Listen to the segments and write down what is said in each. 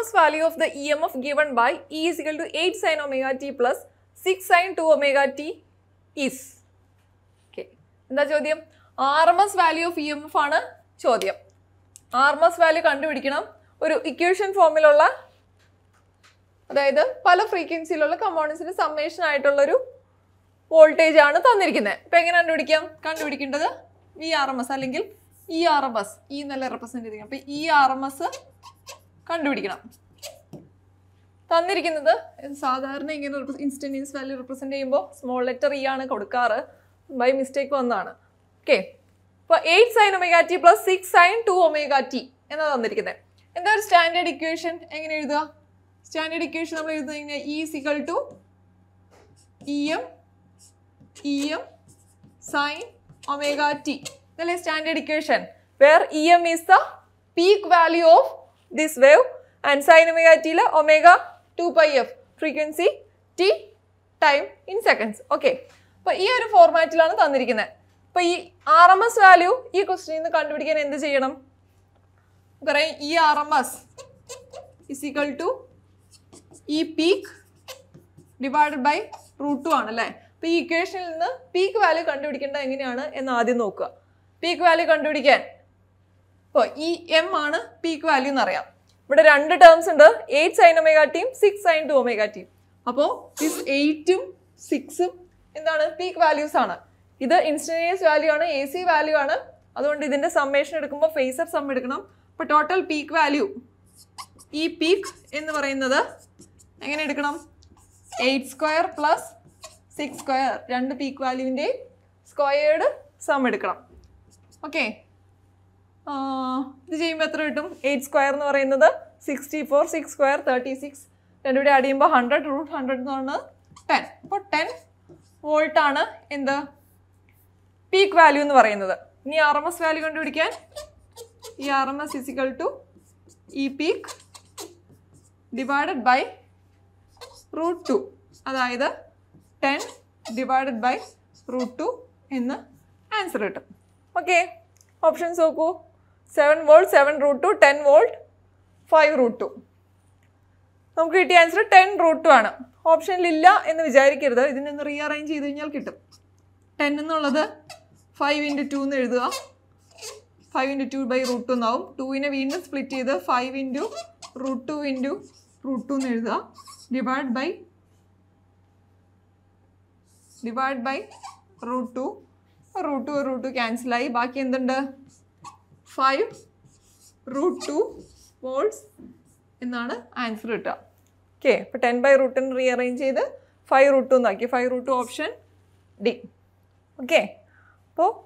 S value of the E M F given by E is equal to eight sine omega T plus six sine two omega T is okay എന്താ ചോദ്യം? R M S value of E M F ആണ് ചോദ്യം. R M S value കണ്ടുപിടിക്കണം. ഒരു equation ഫോമിലുള്ള അതായത് പല ഫ്രീക്വൻസിയിലുള്ള കമ്പോണൻസിന്റെ summation ആയിട്ടുള്ളൊരു വോൾട്ടേജ് ആണ് തന്നിരിക്കുന്നത് ഇപ്പം എങ്ങനെ കണ്ടുപിടിക്കാം? കണ്ടുപിടിക്കേണ്ടത് വി ആർ എം എസ് അല്ലെങ്കിൽ E R M S E എന്നല്ല റെപ്രസെന്റ് ചെയ്തിരിക്കണം അപ്പം ഇ ആർ എം എസ് കണ്ടുപിടിക്കണം. തന്നിരിക്കുന്നത് സാധാരണ ഇങ്ങനെ ഇൻസ്റ്റന്റീസ് വാല്യൂ റിപ്രസെന്റ് ചെയ്യുമ്പോൾ സ്മോൾ ലെറ്റർ ഇ ആണ് കൊടുക്കാറ്. ബൈ മിസ്റ്റേക്ക് വന്നതാണ് ഓക്കെ അപ്പോൾ eight sine omega T plus six sine two omega T എന്നാണ് തന്നിരിക്കുന്നത് എന്താ ഒരു സ്റ്റാൻഡേർഡ് ഇക്വേഷൻ എങ്ങനെ എഴുതുക? സ്റ്റാൻഡേർഡ് ഇക്വേഷൻ നമ്മൾ എഴുതുന്നത് ഇങ്ങനെ E is equal to E M E M sine omega T ഇതല്ലേ standard equation where E M is the peak value of this wave and sine omega ടിയിൽ omega two pi F frequency T time in seconds okay അപ്പോൾ ഈ ഒരു ഫോർമാറ്റിലാണ് തന്നിരിക്കുന്നത് അപ്പോൾ ഈ R M S value ഈ ക്വസ്റ്റ്യനിൽ നിന്ന് കണ്ടുപിടിക്കാൻ എന്ത് ചെയ്യണം? നമുക്കറിയാം E R M S is equal to E peak divided by root two ആണ് അല്ലേ? അപ്പോൾ ഈ ഇക്വേഷനിൽ നിന്ന് പീക്ക് വാല്യൂ കണ്ടുപിടിക്കേണ്ടത് എങ്ങനെയാണ് എന്ന് ആദ്യം നോക്കുക. പീക്ക് വാല്യൂ കണ്ടുപിടിക്കാൻ ഇപ്പോൾ ഈ എം ആണ് പീക്ക് വാല്യൂ എന്നറിയാം. ഇവിടെ രണ്ട് ടേംസ് ഉണ്ട്. Eight sine omega t six sine two omega t അപ്പോൾ ദിസ് എയ്റ്റും സിക്സും എന്താണ്? പീക്ക് വാല്യൂസ് ആണ്. ഇത് ഇൻസ്റ്റന്റേനിയസ് വാല്യൂ ആണ് എ സി വാല്യൂ ആണ്. അതുകൊണ്ട് ഇതിന്റെ സമ്മേഷൻ എടുക്കുമ്പോൾ ഫേസ് അപ്പ് സം എടുക്കണം. അപ്പോൾ total peak value E peak എന്ന് പറയുന്നത് എങ്ങനെ എടുക്കണം? Eight square plus six square രണ്ട് പീക്ക് വാല്യൂവിന്റെ സ്ക്വയേർഡ് സം എടുക്കണം. ഓക്കെ ഇത് ചെയ്യുമ്പോൾ എത്ര കിട്ടും? എയ്റ്റ് സ്ക്വയർ എന്ന് പറയുന്നത് sixty four six square thirty six രണ്ടുകൂടി add ചെയ്യുമ്പോൾ ഹൺഡ്രഡ് റൂട്ട് ഹൺഡ്രഡ് എന്ന് പറയുന്നത് ടെൻ അപ്പോൾ ടെൻ ആണ് എന്ത്? പീക്ക് വാല്യൂ എന്ന് പറയുന്നത്. ഇനി ആർ എം എസ് വാല്യൂ കണ്ടുപിടിക്കാൻ. E R M S is equal to E peak divided by root two അതായത് ten divided by root two എന്ന് ആൻസർ കിട്ടും. ഓക്കെ ഓപ്ഷൻസ് നോക്കൂ. Seven volt seven root two ten volt five root two നമുക്ക് കിട്ടിയ answer ten root two ആണ്. ഓപ്ഷനിലില്ല എന്ന് വിചാരിക്കരുത്. ഇതിനൊന്ന് റീഅറേഞ്ച് ചെയ്ത് കഴിഞ്ഞാൽ കിട്ടും. ടെൻ എന്നുള്ളത് ഫൈവ് ഇന്റു ടു എന്ന് എഴുതുക. Five into two by root two എന്നാവും. ടൂവിനെ വീണ്ടും സ്പ്ലിറ്റ് ചെയ്ത് five into root two into root two എന്ന് എഴുതുക. Divide by divide by root two root two root two ക്യാൻസലായി ബാക്കി എന്തുണ്ട്? ഫൈവ് റൂട്ട് ടു വോൾട്സ് എന്നാണ് ആൻസർ കിട്ടുക. ഓക്കെ അപ്പോൾ ടെൻ ബൈ റൂട്ടിന് റീഅറേഞ്ച് ചെയ്ത് ഫൈവ് റൂട്ട് ടു എന്നാക്കി. Five root two option D okay അപ്പോൾ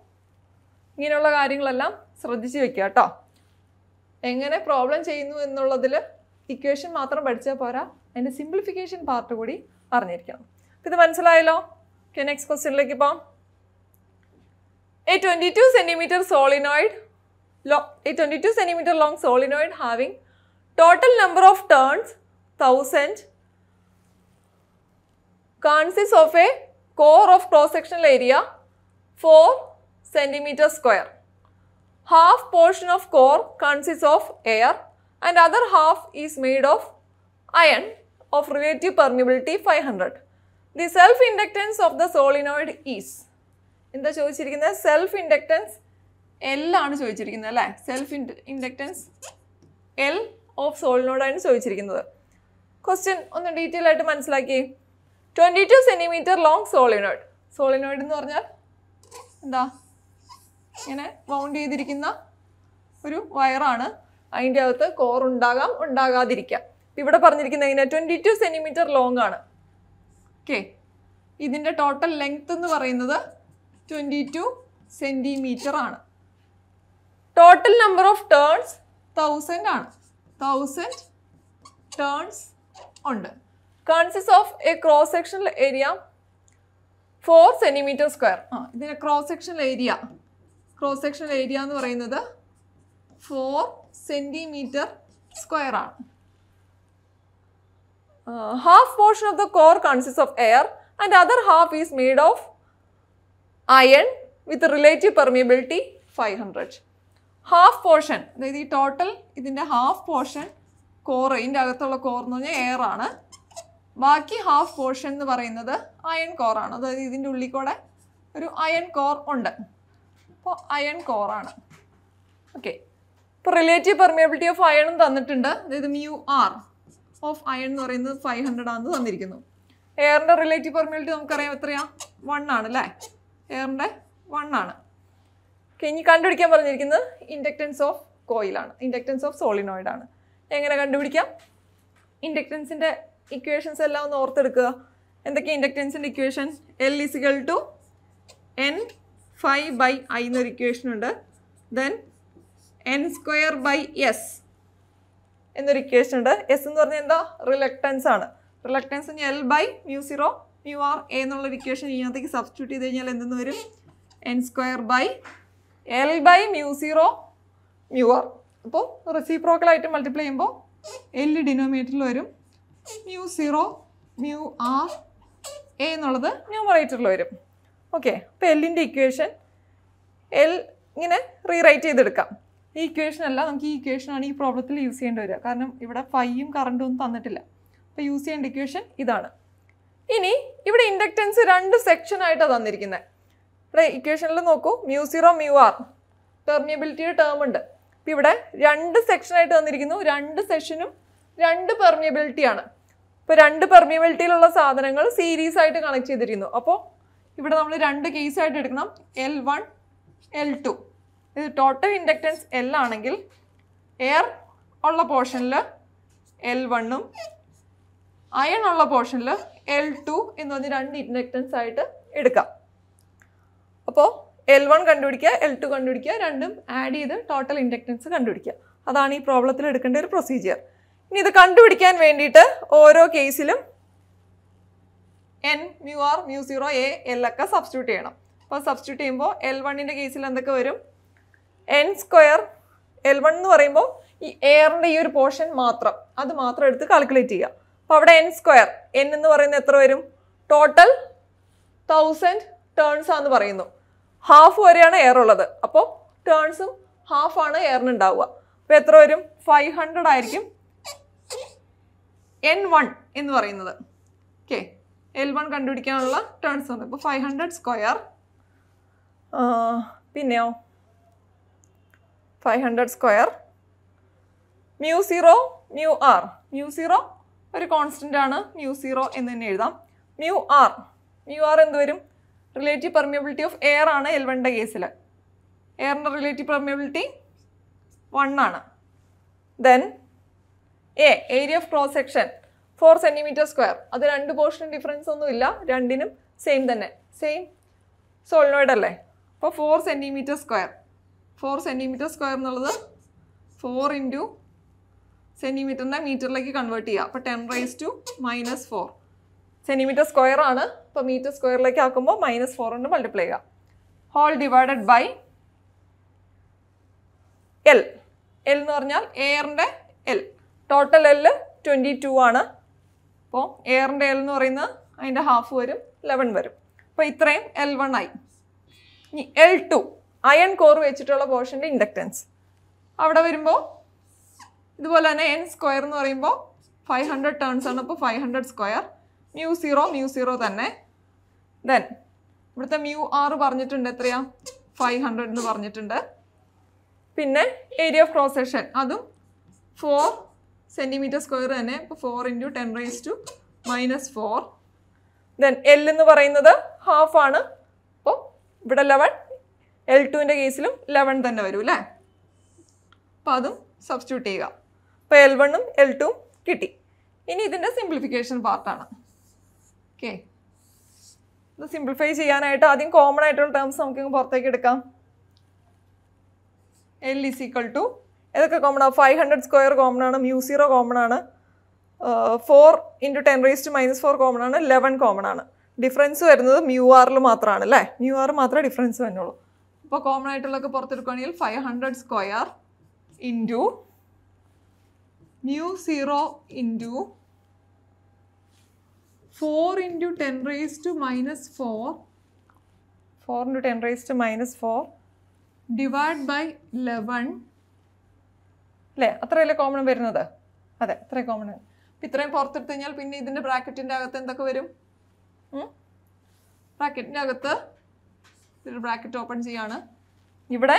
ഇങ്ങനെയുള്ള കാര്യങ്ങളെല്ലാം ശ്രദ്ധിച്ച് വെക്കുക കേട്ടോ. എങ്ങനെ പ്രോബ്ലം ചെയ്യുന്നു എന്നുള്ളതിൽ ഇക്വേഷൻ മാത്രം പഠിച്ചാൽ പോരാ. അതിന്റെ സിംപ്ലിഫിക്കേഷൻ പാർട്ട് കൂടി അറിഞ്ഞിരിക്കണം. ഇത് മനസ്സിലായല്ലോ? ഓക്കെ നെക്സ്റ്റ് ക്വസ്റ്റ്യനിലേക്ക് പോകാം A 22 centimeter solenoid, lo- a 22 centimeter long solenoid having total number of turns 1000 consists of a core of cross sectional area 4 centimeter square. Half portion of core consists of air and other half is made of iron of relative permeability 500. The self inductance of the solenoid is എന്താ ചോദിച്ചിരിക്കുന്നത് self inductance L ആണ് ചോദിച്ചിരിക്കുന്നത് അല്ലേ? Self inductance L of സോളിനോടാണ് ചോദിച്ചിരിക്കുന്നത്. Question ഒന്ന് detail ആയിട്ട് മനസ്സിലാക്കി. Twenty two centimetre long solenoid solenoid എന്ന് പറഞ്ഞാൽ എന്താ? ഇങ്ങനെ വൗണ്ട് ചെയ്തിരിക്കുന്ന ഒരു വയറാണ്. അതിന്റെ അകത്ത് കോർ ഉണ്ടാകാം ഉണ്ടാകാതിരിക്കാം. ഇവിടെ പറഞ്ഞിരിക്കുന്നത് ഇങ്ങനെ ട്വന്റി ടു സെന്റിമീറ്റർ ലോങ് ആണ്. ഓക്കെ ഇതിന്റെ ടോട്ടൽ ലെങ്ത് എന്ന് പറയുന്നത് ട്വന്റി ടു സെന്റിമീറ്റർ ആണ്. Total number of turns thousand ആണ്. തൗസൻഡ് ടേൺസ് ഉണ്ട്. Consist of a cross sectional area four centimetre square ആ ഇതിന്റെ cross sectional area cross sectional area എന്ന് പറയുന്നത് ഫോർ സെന്റിമീറ്റർ സ്ക്വയർ ആണ്. Half portion of the core consist of air and other half is made of iron with relative permeability five hundred half portion അതായത് ഈ total ഇതിന്റെ half portion core ഇതിന്റെ അകത്തുള്ള core എന്ന് പറഞ്ഞാൽ എയർ ആണ്. ബാക്കി ഹാഫ് പോർഷൻ എന്ന് പറയുന്നത് അയൺ കോറാണ് അതായത് ഇതിന്റെ ഉള്ളിൽ കൂടെ ഒരു അയൺ കോർ ഉണ്ട്. അപ്പോൾ അയൺ കോറാണ് ഓക്കെ ഇപ്പോൾ റിലേറ്റീവ് പെർമിയബിലിറ്റി ഓഫ് അയണും തന്നിട്ടുണ്ട്. അതായത് മ്യൂ ആർ ഓഫ് അയൺ എന്ന് പറയുന്നത് ഫൈവ് ഹൺഡ്രഡ് ആണെന്ന് തന്നിരിക്കുന്നു. എയറിന്റെ റിലേറ്റീവ് പെർമിയബിലിറ്റി നമുക്കറിയാം എത്രയാണ് വൺ ആണ് അല്ലേ? എയറിന്റെ വൺ ആണ്. ഇനി കണ്ടുപിടിക്കാൻ പറഞ്ഞിരിക്കുന്നത് ഇൻഡക്റ്റൻസ് ഓഫ് കോയിലാണ്. ഇൻഡക്റ്റൻസ് ഓഫ് സോളിനോയിഡ് ആണ്. എങ്ങനെ കണ്ടുപിടിക്കാം? ഇൻഡക്റ്റൻസിന്റെ ഇക്വേഷൻസ് എല്ലാം ഒന്ന് ഓർത്തെടുക്കുക. എന്തൊക്കെയാണ് ഇൻഡക്റ്റൻസിന്റെ equation L is equal to N phi by I എന്നൊരു ഇക്വേഷൻ ഉണ്ട്. Then N square by S എന്നൊരു ഇക്വേഷൻ ഉണ്ട്. എസ് എന്ന് പറഞ്ഞാൽ എന്താ? റിലക്റ്റൻസ് ആണ്. Reluctance L by mu zero mu R എന്നുള്ളൊരു ഇക്വേഷൻ ഇതിനകത്തേക്ക് സബ്സ്റ്റിറ്റ്യൂട്ട് ചെയ്ത് കഴിഞ്ഞാൽ എന്തെന്ന് വരും? N square by L by mu zero mu R അപ്പോൾ റെസിപ്രോക്കലായിട്ട് മൾട്ടിപ്ലൈ ചെയ്യുമ്പോൾ എൽ ഡിനോമിനേറ്ററിൽ വരും. Mu zero mu R A എന്നുള്ളത് ന്യൂമറേറ്ററിൽ വരും. ഓക്കെ അപ്പോൾ എല്ലിന്റെ ഇക്വേഷൻ എൽ ഇങ്ങനെ റീറൈറ്റ് ചെയ്തെടുക്കാം. ഈ ഇക്വേഷൻ അല്ല നമുക്ക് ഈ ഇക്വേഷനാണ് ഈ പ്രോബ്ലത്തിൽ യൂസ് ചെയ്യേണ്ടി വരിക. കാരണം ഇവിടെ ഫൈയും കറണ്ടും ഒന്നും തന്നിട്ടില്ല. അപ്പോൾ യൂസ് ചെയ്യേണ്ട ഇക്വേഷൻ ഇതാണ്. ഇനി ഇവിടെ ഇൻഡക്റ്റൻസ് രണ്ട് സെക്ഷനായിട്ടാണ് തന്നിരിക്കുന്നത് ഇവിടെ ഇക്വേഷനിൽ നോക്കൂ. മ്യൂ സീറോ മ്യൂ ആർ പെർമിയബിലിറ്റിയുടെ ടേം ഉണ്ട്. അപ്പോൾ ഇവിടെ രണ്ട് സെക്ഷനായിട്ട് തന്നിരിക്കുന്നു രണ്ട് സെക്ഷനും രണ്ട് പെർമിയബിലിറ്റി ആണ്. ഇപ്പോൾ രണ്ട് പെർമിയബിലിറ്റിയിലുള്ള സാധനങ്ങൾ സീരീസ് ആയിട്ട് കണക്ട് ചെയ്തിരിക്കുന്നു. അപ്പോൾ ഇവിടെ നമ്മൾ രണ്ട് കേസ് ആയിട്ട് എടുക്കണം. എൽ വൺ എൽ ടു ഇത് ടോട്ടൽ ഇൻഡക്റ്റൻസ് എൽ ആണെങ്കിൽ എയർ ഉള്ള പോർഷനിൽ എൽ വണ്ണും അയൺ ഉള്ള പോർഷനിൽ എൽ ടു എന്ന് പറഞ്ഞ് രണ്ട് ഇൻഡക്റ്റൻസ് ആയിട്ട് എടുക്കാം. അപ്പോൾ എൽ വൺ കണ്ടുപിടിക്കുക എൽ ടു കണ്ടുപിടിക്കുക രണ്ടും ആഡ് ചെയ്ത് ടോട്ടൽ ഇൻഡക്റ്റൻസ് കണ്ടുപിടിക്കുക. അതാണ് ഈ പ്രോബ്ലത്തിൽ എടുക്കേണ്ട ഒരു പ്രൊസീജിയർ ഇനി ഇത് കണ്ടുപിടിക്കാൻ വേണ്ടിയിട്ട് ഓരോ കേസിലും N mu R mu zero A L ഒക്കെ സബ്സ്റ്റിറ്റ്യൂട്ട് ചെയ്യണം. അപ്പോൾ സബ്സ്റ്റിറ്റ്യൂട്ട് ചെയ്യുമ്പോൾ എൽ വണ്ണിന്റെ കേസിൽ എന്തൊക്കെ വരും? എൻ സ്ക്വയർ എൽ വൺ എന്ന് പറയുമ്പോൾ ഈ എയറിന്റെ ഈ ഒരു പോർഷൻ മാത്രം അത് മാത്രം എടുത്ത് കാൽക്കുലേറ്റ് ചെയ്യുക. അപ്പോൾ അവിടെ എൻ സ്ക്വയർ എൻ എന്ന് പറയുന്നത് എത്ര വരും? ടോട്ടൽ തൗസൻഡ് ടേൺസ് ആണെന്ന് പറയുന്നു. ഹാഫ് വരെയാണ് എയർ ഉള്ളത്. അപ്പോൾ ടേൺസും ഹാഫ് ഹാഫാണ് എയറിന് ഉണ്ടാവുക അപ്പോൾ എത്ര വരും? ഫൈവ് ഹൺഡ്രഡ് ആയിരിക്കും. എൻ വൺ എന്ന് പറയുന്നത്. ഓക്കെ എൽ വൺ കണ്ടുപിടിക്കാനുള്ള ടേൺസ് ഉണ്ട്. അപ്പോൾ ഫൈവ് ഹൺഡ്രഡ് സ്ക്വയർ പിന്നെയോ? Five hundred square mu zero mu R mu zero ഒരു കോൺസ്റ്റന്റ് ആണ് മ്യൂ സീറോ എന്ന് തന്നെ എഴുതാം. മ്യൂ ആർ മ്യൂ ആർ എന്ത് വരും? റിലേറ്റീവ് പെർമിയബിലിറ്റി ഓഫ് എയർ ആണ് എൽ വണ്ണിന്റെ കേസിൽ എയറിന്റെ റിലേറ്റീവ് പെർമിയബിലിറ്റി വൺ ആണ്. Then A area of cross section four centimetre square അത് രണ്ട് പോർഷൻ ഡിഫറൻസ് ഒന്നുമില്ല രണ്ടിനും സെയിം തന്നെ. സെയിം സോളിനോയിഡ് അല്ലേ? അപ്പോൾ four centimetre square four centimetre square എന്നുള്ളത് ഫോർ ഇന്റു സെന്റിമീറ്ററിനെ മീറ്ററിലേക്ക് കൺവേർട്ട് ചെയ്യുക അപ്പോൾ ten raise to minus four centimetre square ആണ് അപ്പോൾ മീറ്റർ സ്ക്വയറിലേക്ക് ആക്കുമ്പോൾ മൈനസ് ഫോർ കൊണ്ട് മൾട്ടിപ്ലൈ ചെയ്യുക whole divided by L L എന്ന് പറഞ്ഞാൽ എയറിന്റെ L total L twenty two ആണ്. അപ്പോൾ എയറിന്റെ എൽ എന്ന് പറയുന്നത് അതിന്റെ ഹാഫ് വരും ലെവൻ വരും. അപ്പോൾ ഇത്രയും എൽ വൺ ആയി. ഇനി എൽ ടു അയൺ കോർ വെച്ചിട്ടുള്ള പോർഷന്റെ ഇൻഡക്റ്റൻസ് അവിടെ വരുമ്പോൾ ഇതുപോലെ തന്നെ എൻ സ്ക്വയർ എന്ന് പറയുമ്പോൾ ഫൈവ് ഹൺഡ്രഡ് ടേൺസ് ആണ്. അപ്പോൾ five hundred square mu zero mu zero തന്നെ ദെൻ ഇവിടുത്തെ മ്യൂ ആറ് പറഞ്ഞിട്ടുണ്ട് എത്രയാ? ഫൈവ് ഹൺഡ്രഡ് എന്ന് പറഞ്ഞിട്ടുണ്ട്. പിന്നെ ഏരിയ ഓഫ് ക്രോസ് സെക്ഷൻ അതും ഫോർ സെന്റിമീറ്റർ സ്ക്വയർ തന്നെ. ഇപ്പോൾ four into ten raise to minus four then L എന്ന് പറയുന്നത് ഹാഫ് ആണ്. അപ്പോൾ ഇവിടെ ലെവൻ എൽ ടുവിന്റെ കേസിലും ലെവൻ തന്നെ വരും അല്ലേ? അപ്പോൾ അതും സബ്സ്റ്റിറ്റ്യൂട്ട് ചെയ്യുക. അപ്പോൾ എൽ വണ്ണും എൽ ടുവും കിട്ടി. ഇനി ഇതിന്റെ സിംപ്ലിഫിക്കേഷൻ പാർട്ടാണ് ഓക്കെ ഇത് സിംപ്ലിഫൈ ചെയ്യാനായിട്ട് ആദ്യം കോമൺ ആയിട്ടുള്ള ടേംസ് നമുക്ക് പുറത്തേക്ക് എടുക്കാം. എൽ ഇസ് ഈക്വൽ ടു ഏതൊക്കെ കോമൺ ആണ് ഫൈവ് ഹൺഡ്രഡ് സ്ക്വയർ കോമൺ ആണ് മ്യൂ സീറോ കോമൺ ആണ് four into ten raise to minus four common ആണ് ലെവൻ കോമൺ ആണ്. ഡിഫറൻസ് വരുന്നത് മ്യൂ ആറിൽ മാത്രമാണ് അല്ലേ? മ്യൂ ആറ് മാത്രമേ ഡിഫറൻസ് വരുന്നുള്ളൂ. അപ്പോൾ കോമൺ ആയിട്ടുള്ളതൊക്കെ പുറത്തെടുക്കുകയാണെങ്കിൽ five hundred square into mu zero into four into ten raise to minus four four into ten raise to minus four divide by eleven അല്ലേ? അത്രയല്ലേ കോമൺ വരുന്നത്? അതെ അത്രയും കോമൺ അപ്പം ഇത്രയും പുറത്തെടുത്ത് കഴിഞ്ഞാൽ പിന്നെ ഇതിന്റെ ബ്രാക്കറ്റിന്റെ അകത്ത് എന്തൊക്കെ വരും? ബ്രാക്കറ്റിന്റെ അകത്ത് ഒരു ബ്രാക്കറ്റ് ഓപ്പൺ ചെയ്യാണ്. ഇവിടെ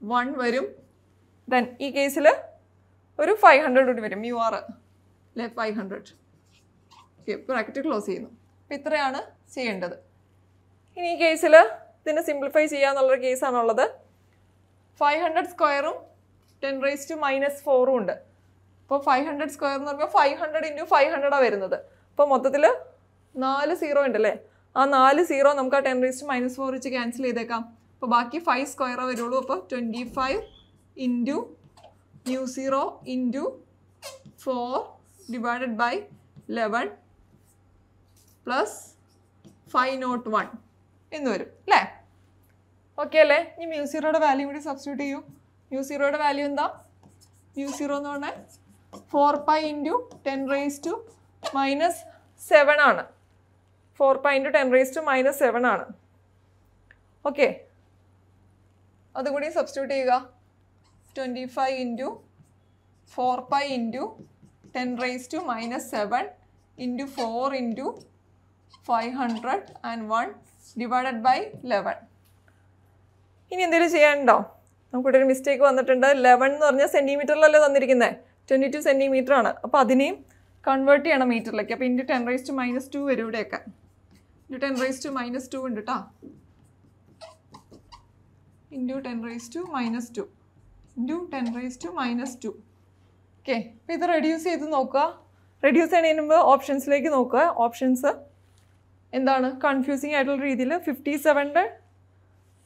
വൺ വരും. ദെൻ ഈ കേസിൽ ഒരു ഫൈവ് ഹൺഡ്രഡ് കൂടി വരും. യു ആർ അല്ലേ? ഫൈവ് ഹൺഡ്രഡ് ബ്രാക്കറ്റ് ക്ലോസ് ചെയ്യുന്നു. അപ്പം ഇത്രയാണ് ചെയ്യേണ്ടത്. ഇനി ഈ കേസിൽ ഇതിനെ സിംപ്ലിഫൈ ചെയ്യാന്നുള്ളൊരു കേസാണുള്ളത്. ഫൈവ് ഹൺഡ്രഡ് സ്ക്വയറും ടെൻ റേസ് ടു മൈനസ് ഫോറും ഉണ്ട്. അപ്പോൾ ഫൈവ് ഹൺഡ്രഡ് സ്ക്വയർ എന്ന് പറയുമ്പോൾ ഫൈവ് ഹൺഡ്രഡ് ഇന്റു ഫൈവ് ഹൺഡ്രഡാണ് വരുന്നത്. അപ്പോൾ മൊത്തത്തിൽ നാല് സീറോ ഉണ്ടല്ലേ ആ നാല് സീറോ നമുക്ക് ആ ten raise to minus four വെച്ച് ക്യാൻസൽ ചെയ്തേക്കാം. അപ്പോൾ ബാക്കി ഫൈവ് സ്ക്വയറേ വരുള്ളൂ. അപ്പോൾ twenty five into mu zero into four divided by eleven plus five naught one എന്ന് വരും അല്ലേ ഓക്കെ അല്ലേ? ഇനി മ്യൂ സീറോയുടെ വാല്യൂ കൂടി സബ്സ്റ്റിറ്റ്യൂട്ട് ചെയ്യൂ. മ്യൂ സീറോയുടെ വാല്യൂ എന്താ? മ്യൂ സീറോ എന്ന് പറഞ്ഞാൽ four pi into ten raise to minus seven ആണ്. Four pi into ten raise to minus seven ആണ്. ഓക്കെ അതുകൂടി സബ്സ്റ്റിറ്റ്യൂട്ട് ചെയ്യുക. Twenty five into four pi into ten raise to minus seven into four into five hundred and one divided by eleven ഇനി എന്തെങ്കിലും ചെയ്യാനുണ്ടോ? നമുക്കിവിടെ ഒരു mistake വന്നിട്ടുണ്ട്. Eleven എന്ന് പറഞ്ഞാൽ സെന്റിമീറ്ററിലല്ലേ തന്നിരിക്കുന്നത് ട്വന്റി ടു സെന്റിമീറ്റർ ആണ്. അപ്പോൾ അതിനെയും കൺവേർട്ട് ചെയ്യണം മീറ്ററിലേക്ക്. അപ്പോൾ into ten raise to minus two വരും ഇവിടെയൊക്കെ. Into ten raise to minus two ഉണ്ട് കേട്ടോ into ten raise to minus two into ten raise to minus two okay അപ്പോൾ ഇത് റെഡ്യൂസ് ചെയ്ത് നോക്കുക. റെഡ്യൂസ് ചെയ്യുന്നതിന് മുമ്പ് ഓപ്ഷൻസിലേക്ക് നോക്കുക. ഓപ്ഷൻസ് എന്താണ്? കൺഫ്യൂസിങ് ആയിട്ടുള്ള രീതിയിൽ ഫിഫ്റ്റി സെവന്റെ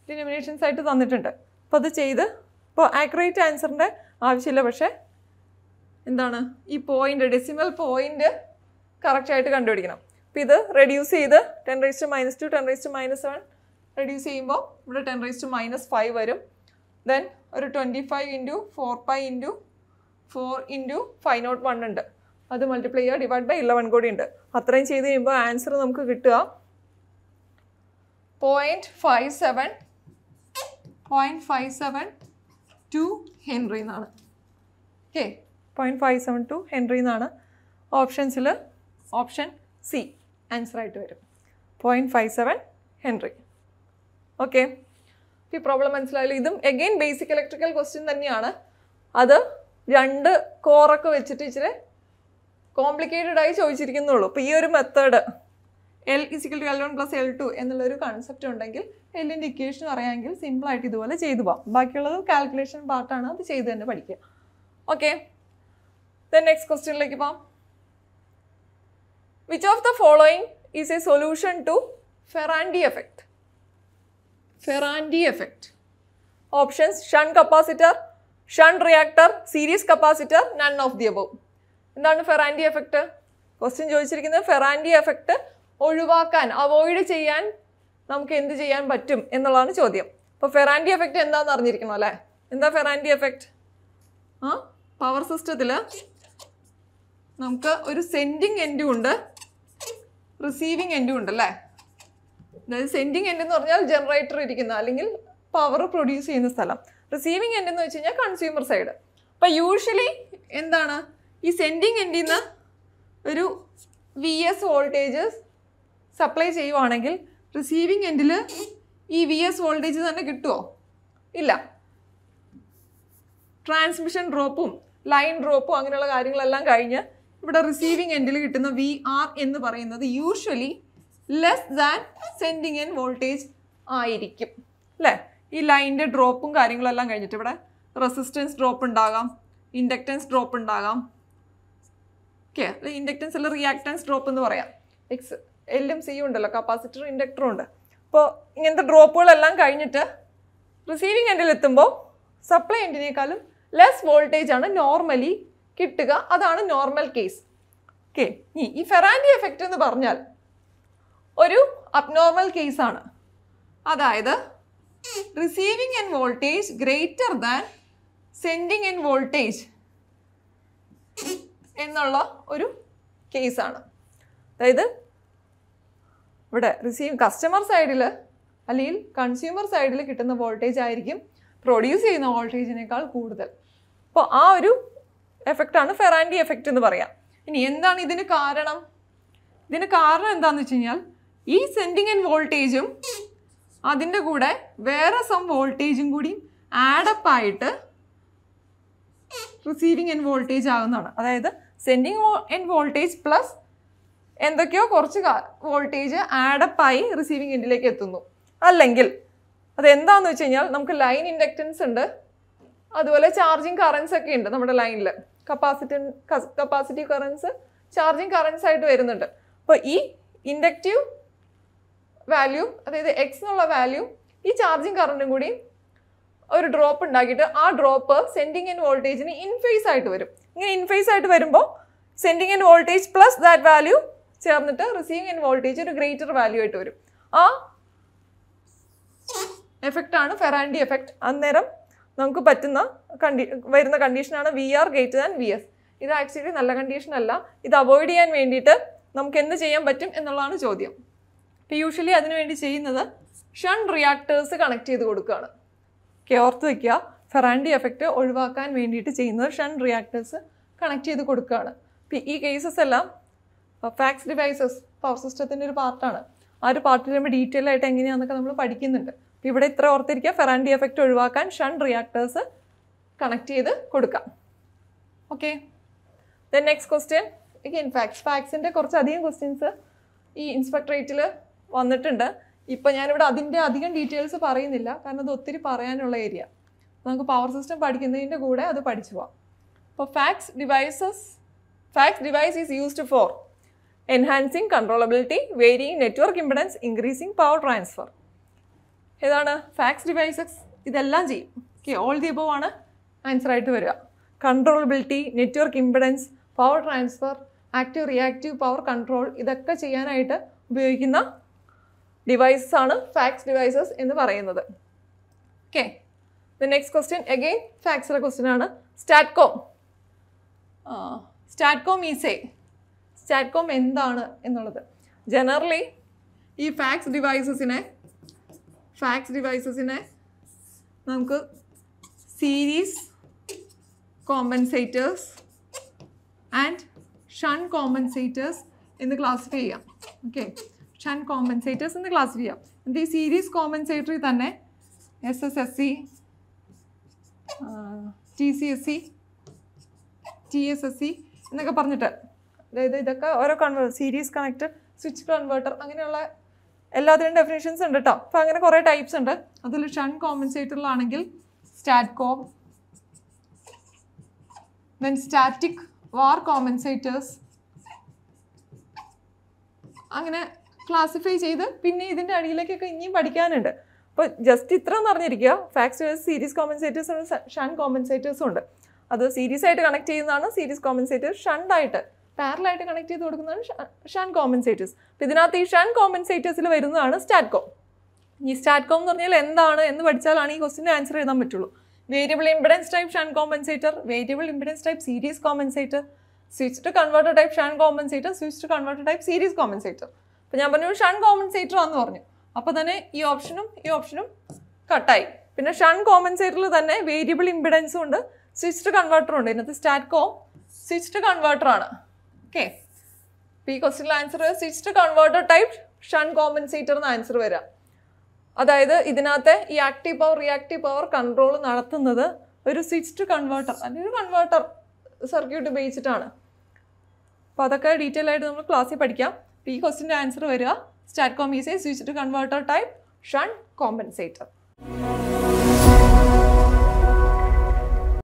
ഡിനോമിനേഷൻസ് ആയിട്ട് തന്നിട്ടുണ്ട്. അപ്പോൾ അത് ചെയ്ത് ഇപ്പോൾ ആക്യുറേറ്റ് ആൻസറിന്റെ ആവശ്യമില്ല. പക്ഷേ എന്താണ്? ഈ പോയിന്റ് ഡെസിമൽ പോയിന്റ് കറക്റ്റായിട്ട് കണ്ടുപിടിക്കണം. അപ്പോൾ ഇത് റെഡ്യൂസ് ചെയ്ത് ten raise to minus two ten raise to minus seven reduce ചെയ്യുമ്പോൾ ഇവിടെ ten raise to minus five വരും. ദെൻ ഒരു twenty five into four pi into four into five naught one ഉണ്ട്. അത് മൾട്ടിപ്ലൈ ചെയ്യുക ഡിവൈഡ് ബൈ ഇലവൻ കൂടി ഉണ്ട്. അത്രയും ചെയ്ത് കഴിയുമ്പോൾ ആൻസർ നമുക്ക് കിട്ടുക. Point five seven point five seven two henry എന്നാണ്. Okay point five seven two henry എന്നാണ്. ഓപ്ഷൻസിൽ ഓപ്ഷൻ സി ആൻസർ ആയിട്ട് വരും. Point five seven henry okay ഈ പ്രോബ്ലം മനസ്സിലായാലും ഇതും എഗെയിൻ ബേസിക് ഇലക്ട്രിക്കൽ ക്വസ്റ്റ്യൻ തന്നെയാണ്. അത് രണ്ട് കോറൊക്കെ വെച്ചിട്ട് ഇച്ചിരി കോംപ്ലിക്കേറ്റഡ് ആയി ചോദിച്ചിരിക്കുന്നുള്ളൂ. അപ്പോൾ ഈ ഒരു method L is equal to L one plus L two എന്നുള്ളൊരു കൺസെപ്റ്റ് ഉണ്ടെങ്കിൽ എല്ലിന്റെ ഇക്വേഷൻ അറിയാമെങ്കിൽ സിമ്പിളായിട്ട് ഇതുപോലെ ചെയ്തു പോകാം ബാക്കിയുള്ളത് കാൽക്കുലേഷൻ പാർട്ടാണ് അത് ചെയ്ത് തന്നെ പഠിക്കുക. ഓക്കെ ദെൻ നെക്സ്റ്റ് ക്വസ്റ്റ്യനിലേക്ക് പോകാം which of the following is a solution to Ferranti effect Ferranti effect options shunt capacitor shunt reactor series capacitor none of the above എന്താണ് ഫെറാൻഡി എഫക്റ്റ് ക്വസ്റ്റ്യൻ ചോദിച്ചിരിക്കുന്നത് ഫെറാൻഡി എഫക്റ്റ് ഒഴിവാക്കാൻ avoid ചെയ്യാൻ നമുക്ക് എന്ത് ചെയ്യാൻ പറ്റും എന്നുള്ളതാണ് ചോദ്യം. അപ്പോൾ ഫെറാൻഡി എഫക്റ്റ് എന്താണെന്ന് അറിഞ്ഞിരിക്കണം അല്ലേ? എന്താ ഫെറാൻഡി എഫക്റ്റ് ആ പവർ സിസ്റ്റത്തിൽ നമുക്ക് ഒരു സെൻഡിങ് എൻഡും ഉണ്ട് റിസീവിങ് എൻഡും ഉണ്ട് അല്ലേ? അതായത് സെൻഡിങ് എൻഡ് എന്ന് പറഞ്ഞാൽ ജനറേറ്റർ ഇരിക്കുന്ന അല്ലെങ്കിൽ പവർ പ്രൊഡ്യൂസ് ചെയ്യുന്ന സ്ഥലം. റിസീവിങ് എൻഡ് എന്ന് വെച്ച് കഴിഞ്ഞാൽ കൺസ്യൂമർ സൈഡ് അപ്പോൾ യൂഷ്വലി എന്താണ്? ഈ സെൻഡിങ് എൻഡിൽ നിന്ന് ഒരു വി എസ് വോൾട്ടേജ് സപ്ലൈ ചെയ്യുവാണെങ്കിൽ റിസീവിങ് എൻഡിൽ ഈ വി എസ് വോൾട്ടേജ് തന്നെ കിട്ടുമോ ഇല്ല. ട്രാൻസ്മിഷൻ ഡ്രോപ്പും ലൈൻ ഡ്രോപ്പും അങ്ങനെയുള്ള കാര്യങ്ങളെല്ലാം കഴിഞ്ഞ് ഇവിടെ റിസീവിങ് എൻഡിൽ കിട്ടുന്ന വി ആർ എന്ന് പറയുന്നത് usually less than sending end voltage ആയിരിക്കും. അല്ലേ? ഈ ലൈനിന്റെ ഡ്രോപ്പും കാര്യങ്ങളെല്ലാം കഴിഞ്ഞിട്ട് ഇവിടെ റെസിസ്റ്റൻസ് ഡ്രോപ്പ് ഉണ്ടാകാം ഇൻഡക്റ്റൻസ് ഡ്രോപ്പ് ഉണ്ടാകാം ഓക്കെ ഇൻഡക്റ്റൻസ് അല്ല റിയാക്റ്റൻസ് ഡ്രോപ്പ് എന്ന് പറയാം. എക്സ് എല്ലും സിയും ഉണ്ടല്ലോ കപ്പാസിറ്റർ ഇൻഡക്ടറും ഉണ്ട്. അപ്പോൾ ഇങ്ങനത്തെ ഡ്രോപ്പുകളെല്ലാം കഴിഞ്ഞിട്ട് റിസീവിങ് എൻഡിൽ എത്തുമ്പോൾ സപ്ലൈ എൻഡിനേക്കാളും ലെസ് വോൾട്ടേജ് ആണ് നോർമലി കിട്ടുക. അതാണ് നോർമൽ കേസ് ഓക്കെ ഇനി ഈ ഫെറാൻഡി എഫക്റ്റ് എന്ന് പറഞ്ഞാൽ ഒരു അബ്നോർമൽ കേസാണ് അതായത് receiving end voltage greater than sending end voltage എന്നുള്ള ഒരു കേസാണ്. അതായത് ഇവിടെ റിസീവ് കസ്റ്റമർ സൈഡിൽ അല്ലെങ്കിൽ കൺസ്യൂമർ സൈഡിൽ കിട്ടുന്ന വോൾട്ടേജ് ആയിരിക്കും പ്രൊഡ്യൂസ് ചെയ്യുന്ന വോൾട്ടേജിനേക്കാൾ കൂടുതൽ. അപ്പോൾ ആ ഒരു എഫക്റ്റാണ് ഫെറാൻഡി എഫക്റ്റ് എന്ന് പറയാം. ഇനി എന്താണ് ഇതിന് കാരണം? ഇതിന് കാരണം എന്താണെന്ന് വെച്ച് കഴിഞ്ഞാൽ ഈ സെൻഡിങ് ആൻഡ് വോൾട്ടേജും അതിന്റെ കൂടെ വേറെ സം വോൾട്ടേജും കൂടി ആഡപ്പായിട്ട് റിസീവിങ് ആൻഡ് വോൾട്ടേജ് ആകുന്നതാണ് അതായത് സെൻഡിങ് എൻഡ് വോൾട്ടേജ് പ്ലസ് എന്തൊക്കെയോ കുറച്ച് വോൾട്ടേജ് ആഡപ്പായി റിസീവിങ് എൻഡിലേക്ക് എത്തുന്നു. അല്ലെങ്കിൽ അതെന്താണെന്ന് വെച്ച് കഴിഞ്ഞാൽ നമുക്ക് ലൈൻ ഇൻഡക്റ്റൻസ് ഉണ്ട്. അതുപോലെ ചാർജിങ് കറൻസ് ഒക്കെ ഉണ്ട് നമ്മുടെ ലൈനിൽ capacity capacitive currents charging currents ആയിട്ട് വരുന്നുണ്ട്. അപ്പോൾ ഈ ഇൻഡക്റ്റീവ് വാല്യൂ അതായത് എക്സ് എന്നുള്ള വാല്യൂ ഈ ചാർജിങ് കറണ്ടും കൂടി ഒരു ഡ്രോപ്പ് ഉണ്ടാക്കിയിട്ട് ആ ഡ്രോപ്പ് സെൻഡിങ് ഇൻ വോൾട്ടേജിന് ഇൻഫേസ് ആയിട്ട് വരും. ഇങ്ങനെ ഇൻഫേസ് ആയിട്ട് വരുമ്പോൾ sending end voltage plus that value ചേർന്നിട്ട് റിസീവിങ് ഇൻ വോൾട്ടേജ് ഒരു ഗ്രേറ്റർ വാല്യൂ ആയിട്ട് വരും. ആ എഫക്റ്റ് ആണ് ഫെറാൻഡി എഫക്റ്റ് അന്നേരം നമുക്ക് പറ്റുന്ന കണ്ടി വരുന്ന കണ്ടീഷനാണ് V R greater than V S ഇത് ആക്ച്വലി നല്ല കണ്ടീഷൻ അല്ല. ഇത് അവോയ്ഡ് ചെയ്യാൻ വേണ്ടിയിട്ട് നമുക്ക് എന്ത് ചെയ്യാൻ പറ്റും എന്നുള്ളതാണ് ചോദ്യം. ഇപ്പോൾ യൂഷ്വലി അതിനുവേണ്ടി ചെയ്യുന്നത് ഷൺ റിയാക്ടേഴ്സ് കണക്ട് ചെയ്ത് കൊടുക്കുകയാണ്. ഓർത്ത് വയ്ക്കുക ഫെറാൻഡി എഫക്റ്റ് ഒഴിവാക്കാൻ വേണ്ടിയിട്ട് ചെയ്യുന്നത് ഷണ്ട് റിയാക്ടേഴ്സ് കണക്ട് ചെയ്ത് കൊടുക്കുകയാണ്. ഈ കേസസ് എല്ലാം ഫാക്സ് ഡിവൈസസ് പവർ സിസ്റ്റത്തിന്റെ ഒരു പാർട്ടാണ് ആ ഒരു പാർട്ടിൽ നമ്മൾ ഡീറ്റെയിൽ ആയിട്ട് എങ്ങനെയാണെന്നൊക്കെ നമ്മൾ പഠിക്കുന്നുണ്ട്. അപ്പോൾ ഇവിടെ ഇത്ര ഓർത്തിരിക്കുക. ഫെറാൻഡി എഫക്റ്റ് ഒഴിവാക്കാൻ ഷണ്ട് റിയാക്ടേഴ്സ് കണക്ട് ചെയ്ത് കൊടുക്കാം. Okay then next question in FACTS ഫാക്സിന്റെ കുറച്ചധികം ക്വസ്റ്റ്യൻസ് ഈ ഇൻസ്പെക്ടറേറ്റിൽ വന്നിട്ടുണ്ട്. ഇപ്പം ഞാനിവിടെ അതിന്റെ അധികം ഡീറ്റെയിൽസ് പറയുന്നില്ല. കാരണം അത് ഒത്തിരി പറയാനുള്ള ഏരിയ നമുക്ക് പവർ സിസ്റ്റം പഠിക്കുന്നതിന്റെ കൂടെ അത് പഠിച്ചു പോവാം. അപ്പോൾ FACTS devices FACTS device is used for enhancing controllability varying network impedance increasing power transfer ഏതാണ്? ഫാക്സ് ഡിവൈസസ് ഇതെല്ലാം ചെയ്യും. ഓക്കെ ഓൾ ദി എബവ് ആണ് ആൻസർ ആയിട്ട് വരിക. Controllability network impedance power transfer active reactive power control ഇതൊക്കെ ചെയ്യാനായിട്ട് ഉപയോഗിക്കുന്ന devices ആണ് ഫാക്സ് ഡിവൈസസ് എന്ന് പറയുന്നത്. Okay the next question again ഫാക്സിലെ question ആണ്. സ്റ്റാറ്റ്കോം സ്റ്റാറ്റ്കോം ഈസ് എ സ്റ്റാറ്റ്കോം എന്താണ് എന്നുള്ളത്? ജനറലി ഈ ഫാക്സ് ഡിവൈസസിനെ ഫാക്സ് ഡിവൈസസിനെ നമുക്ക് series compensators and shunt compensators എന്ന് ക്ലാസിഫൈ ചെയ്യാം. ഓക്കെ ഷൻ കോമ്പൻസേറ്റേഴ്സ് എന്ന് ക്ലാസ് ചെയ്യാം. ഈ സീരീസ് കോമ്പൻസേറ്ററി തന്നെ? S S S C T C S C T S S C എന്നൊക്കെ പറഞ്ഞിട്ട്. അതായത് ഇതൊക്കെ ഓരോ കൺവേ സീരീസ് കണക്ട് സ്വിച്ച് കൺവേർട്ടർ അങ്ങനെയുള്ള എല്ലാത്തിനും ഡെഫിനേഷൻസ് ഉണ്ട് കേട്ടോ അപ്പോൾ അങ്ങനെ കുറേ ടൈപ്സ് ഉണ്ട്. അതിൽ shunt കോമ്പൻസേറ്ററിലാണെങ്കിൽ STATCOM then static VAR compensators അങ്ങനെ ക്ലാസിഫൈ ചെയ്ത് പിന്നെ ഇതിന്റെ അടിയിലേക്കൊക്കെ ഇനിയും പഠിക്കാനുണ്ട്. അപ്പോൾ ജസ്റ്റ് ഇത്ര പറഞ്ഞിരിക്കുക ഫാക്സ് സീരീസ് കോമ്പൻസേറ്റേഴ്സ് ഉണ്ട് ഷൻ കോമ്പൻസേറ്റേഴ്സും ഉണ്ട്. അത് സീരീസ് ആയിട്ട് കണക്ട് ചെയ്യുന്നതാണ് സീരീസ് കോമ്പൻസേറ്റേഴ്സ് ഷണ്ടായിട്ട് പാരലായിട്ട് കണക്ട് ചെയ്ത് കൊടുക്കുന്നതാണ് ഷൻ കോമ്പൻസേറ്റേഴ്സ് അപ്പോൾ ഇതിനകത്ത് ഈ ഷൻ കോമ്പൻസേറ്റേഴ്സിൽ വരുന്നതാണ് സ്റ്റാറ്റ്കോം ഈ സ്റ്റാറ്റ്കോം എന്ന് പറഞ്ഞാൽ എന്താണ് എന്ന് പഠിച്ചാലാണ് ഈ ക്വസ്റ്റിന്റെ ആൻസർ എഴുതാൻ പറ്റുള്ളൂ. Variable impedance type shunt compensator variable impedance type series compensator switch to converter type shunt compensator switch to converter type series compensator അപ്പോൾ ഞാൻ പറഞ്ഞു ഷൺ കോമ്പൻസേറ്റർ ആണെന്ന് പറഞ്ഞു. അപ്പോൾ തന്നെ ഈ ഓപ്ഷനും ഈ ഓപ്ഷനും കട്ടായി പിന്നെ ഷൺ കോമൻസേറ്ററിൽ തന്നെ വേരിയബിൾ ഇമ്പിഡൻസും ഉണ്ട്. സ്വിച്ച്ഡ് കൺവേർട്ടറും ഉണ്ട്. ഇതിനകത്ത് സ്റ്റാറ്റ്കോം സ്വിച്ച്ഡ് കൺവേർട്ടർ ആണ്. ഓക്കെ അപ്പോൾ ഈ ക്വസ്റ്റിന്റെ answer switched converter type shunt compensator എന്ന ആൻസർ വരാം. അതായത് ഇതിനകത്ത് ഈ active power reactive power control നടത്തുന്നത് ഒരു സ്വിച്ച്ഡ് കൺവേർട്ടർ അല്ലെങ്കിൽ ഒരു കൺവേർട്ടർ സർക്യൂട്ട് ഉപയോഗിച്ചിട്ടാണ്. അപ്പോൾ അതൊക്കെ ഡീറ്റെയിൽ ആയിട്ട് നമ്മൾ ക്ലാസ്സിൽ പഠിക്കാം. ഈ ക്വസ്റ്റിന്റെ ആൻസർ വരിക. Stat കോമീസൈസ് switch to converter type shunt compensator